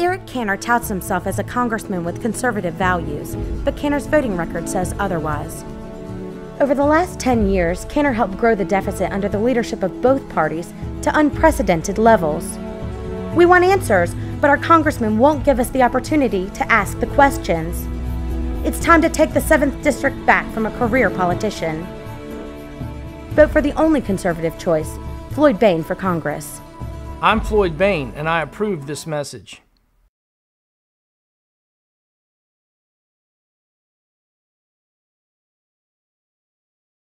Eric Cantor touts himself as a congressman with conservative values, but Cantor's voting record says otherwise. Over the last 10 years, Cantor helped grow the deficit under the leadership of both parties to unprecedented levels. We want answers, but our congressman won't give us the opportunity to ask the questions. It's time to take the 7th District back from a career politician. Vote for the only conservative choice, Floyd Bayne for Congress. I'm Floyd Bayne, and I approve this message.